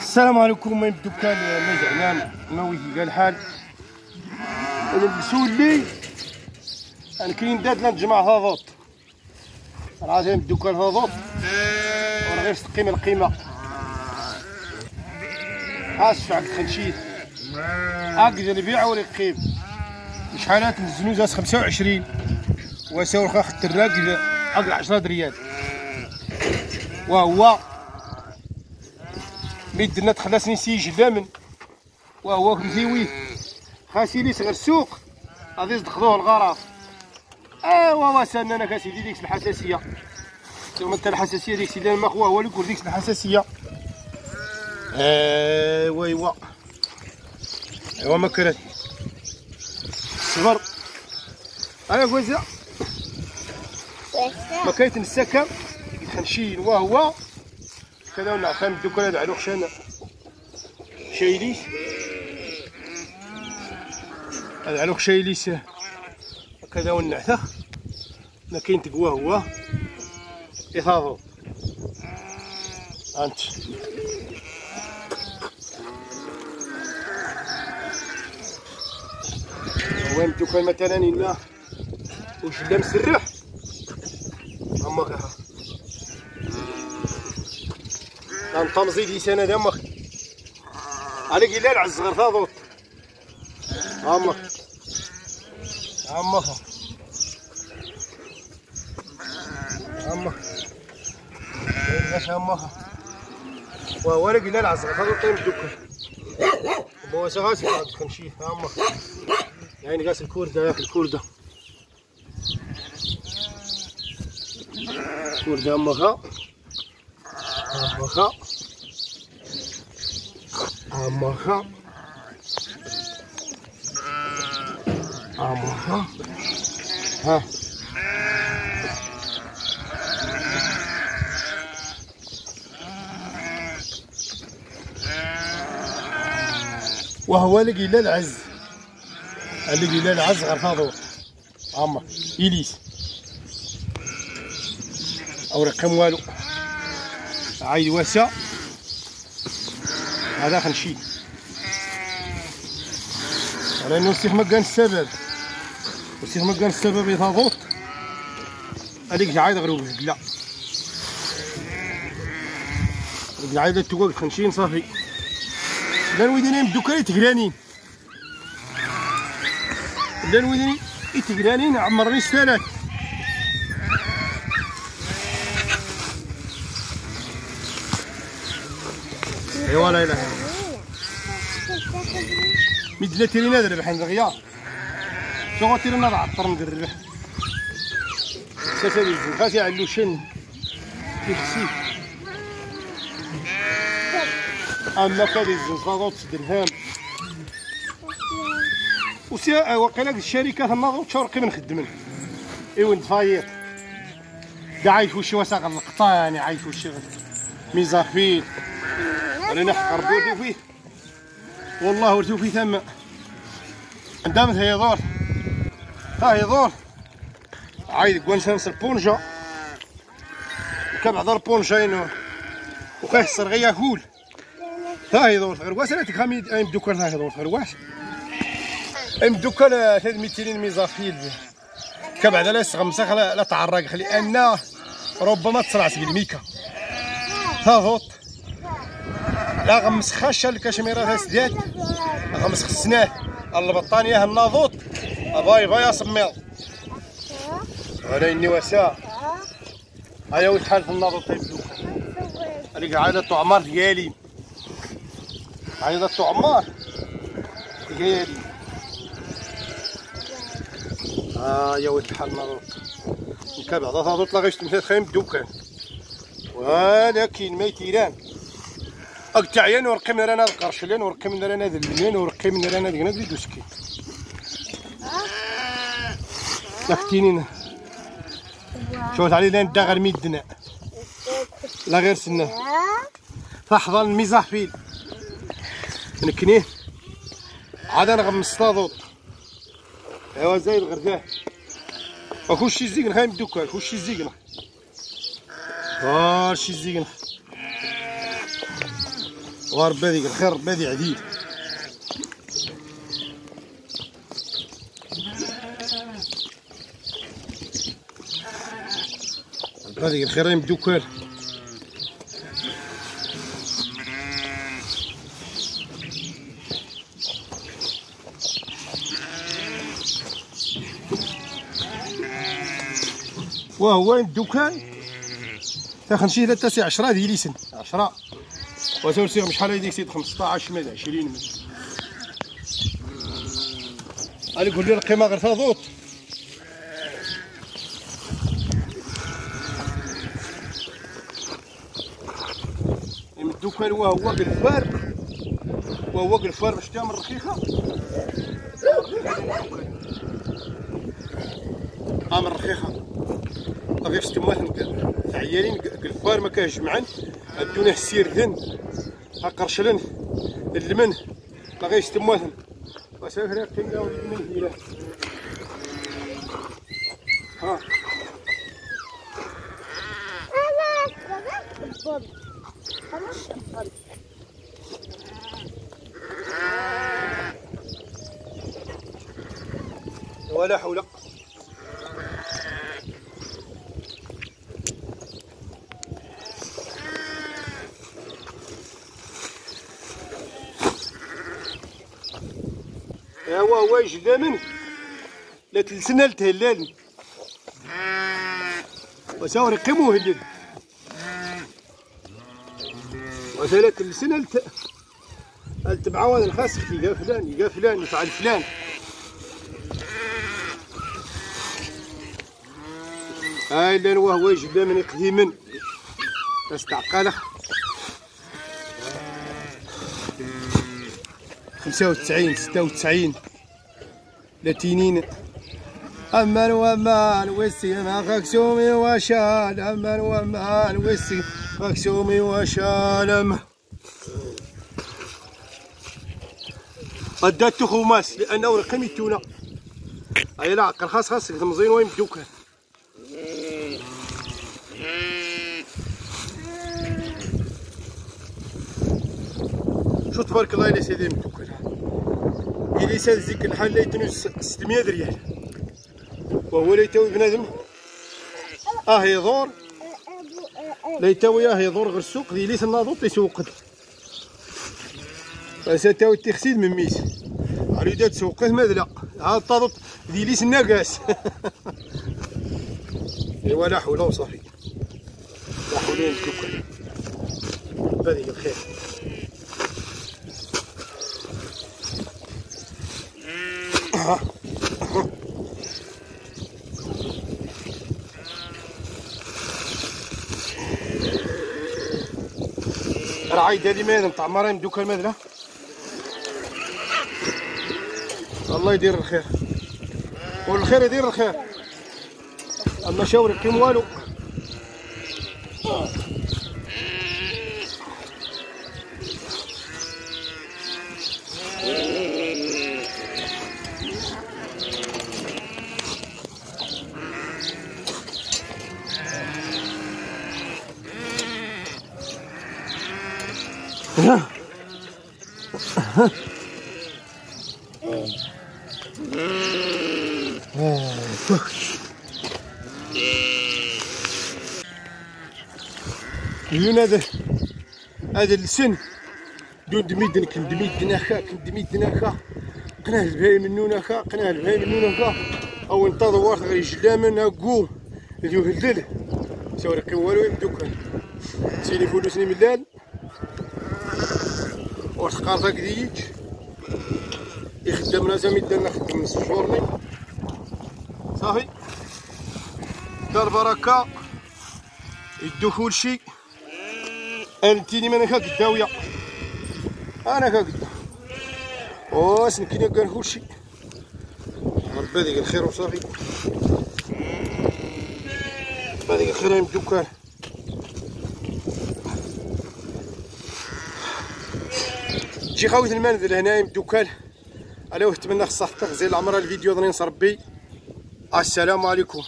السلام عليكم من الدكان مجعنان مويه قال الحال أنا لي. أنا كاين داد نجمع هاضوط راه جاي من الدكان هاضوط وأنا غير تقيم القيمة. اسف على الخنشيد أقدر نبيع ولا يقيم؟ شحال هات الزنوزه 25 وساور خاخ التراك أقل 10 ريال. وهو ميدنا تخلصني سيج لامن وهو كنتيويه خاسي لي صغر السوق غادي تدخلوه الغرض ايوا وسالنا أنا كاسيدي ديك الحساسية. ثم انت الحساسية ديك سيدي ما هو هو اللي يقول ديك الحساسية. ايوا ايوا أيوا ما كرهت. صبر أنا كويسه ما كاين السكن خنشين وهو. كذا ولا فهم الدكان هذا على خشان شايليس هذا على شايليس كذا والنعثة ما كاين تقوى هو. يثاضو أنت. وين الدكان مثلا إلا. وش لا مسرح اما كها طمزي دي سنة دمك على قلال على الصغر ثاضوط اما اما اما إيش اما وهو قلال على الصغر ثاضوط طيب الدكان. هو سغاسي بعد خنشيه اما يعني قاس الكوردة ياكل الكوردة كوردة أمها. أمها. أمها أمها ها وهو لقي للعز اللي قال العز غير هذا عمر إليس أو رقم والو عايد واسع هذا خنشي على أنه السيخ ما كان السبب. السيخ ما كان السبب يتضغط هذيك عايد غير لا. هذيك عايد توقف خنشين صافي. لا نويدين الدكان تقرانين لا نويدين يتقرانين عمرني ثلاث إيوا لا اله الا الله مدلا تيرينا دربح دغيا تيرينا عطر ندربح سفري خاسي علو شن. تخسي أما كادي الزنقاط درهم وسي وقيلا الشركات النظر تشورقي من خدمن ايوا نتفايط دا عايش وشي وساق القطان عايش وشي ميزافيل. أنا نحق ربي فيه والله ورثو فيه ثم دامت هي دور ها هي دور عايد قوان سنس البونجا كبع دار بونجا انو وخيسر غيا كول ها هي دور غير واش أنا تخامي أم دوكان ها هي دور غير واش أم دوكان 300 ميزافيل. كبع لا خمسة لا تعرق. لأن ربما تصرع سبيل ميكا. ها هوط لا غمس خاشة الكاشميرة سدات غمس خصناه البطانية الناضوط باي باي صميل. ولا اني وسا هيا ويتحال في الناضوط تيبدو هذيك عائلة عمار ديالي. عائلة عمار ديالي. ها يا ويتحال الناضوط نكابع هذا ناضوط لا غيش تمثال خايم الدكان ولكن ما يتيران. أقتعيان ورقم رانا القرشلين ورقم رانا ذلين ورقم رانا دينا دي دوسكي. لفتينينا شوت علي لأن داغر ميدنا لا غير سنة. فحضن المزاح فيل. نكنيه عاد أنا غمس صادوط أيوا زي الغرفاه وكلشي زيقنا خايم دوكا كلشي زيقنا. كلشي زيقنا. وار هذيك الخير رب عديد هذيك الخيرين بدو كل وهو الدكان تاخن شي تا تسع 10 ديال 10 واسير سير بشحال هاديك سيد 15 من 20 من قال قول لي القيمة غير تضوط الدكان وهو بالفار. وهو بالفار باش تامر رخيخه تامر رخيخه غير في ستمات عيالين الفار ما كاهش معن الدونه حسير ذن. قرشلن المن ما غير ستموات وسافر كيما ولد من هيله ها. ولا حول. هو هو جدامن لا تلسنا لتهلال. وساور قيمو هلل وسالا تلسنا لت التبعوان الخاسخ يا فلان يا فلان يفعل فلان. هاي لأن وهو جدامن قديما استعقاله. 95 96 30 أمان وأمان ويسي ما خاكسومي وشال. أمان وأمان ويسي خاكسومي وشال. أمان ردات خماس لأنه رقم التونه أي لا خاص خاصك مزيان وين بدوك. شو تبارك الله يا سيدي مدوكل إلي سال ديك الحال لا يتنوز 600 ريال وهو لا يتاوي بنادم. آه يدور لا يتاوي آه يدور غير السوق. ديالي تناضوط يسوق تاوي التخسيد من ميس. عريدة تسوقه ماذا هاد طاضط ديالي الناقاس إيوا لا حول وصافي لا حول ولا قوة هذه الخير. رعاي دالي مادم تاع مريم دوكا المدلة الله يدير الخير. والخير يدير الخير. اما شاور كيم والو. يون هذا هذا السن دون دميد كن دميد ناخا كن دميد ناخا قناه البهايم منو ناخا قناه البهايم منو ناخا أو انتظر وارث غير جلامن اكو اللي يهلل سوري والو يبدوك سيدي فلوسني ملال وتقارضك ديك يخدم لازم يدير نخدم نص جورني صافي. دار بركة. يدو كل شي انتيني من هكا قداوية أنا هكا قدا واس نكيني كان كل شي ربي هذيك الخير وصافي. هذيك الخير يمدو كان جي خاوت المنزل هنايا الدكان على وقت من خصها تغزي العمر الفيديو ظنين ربي السلام عليكم.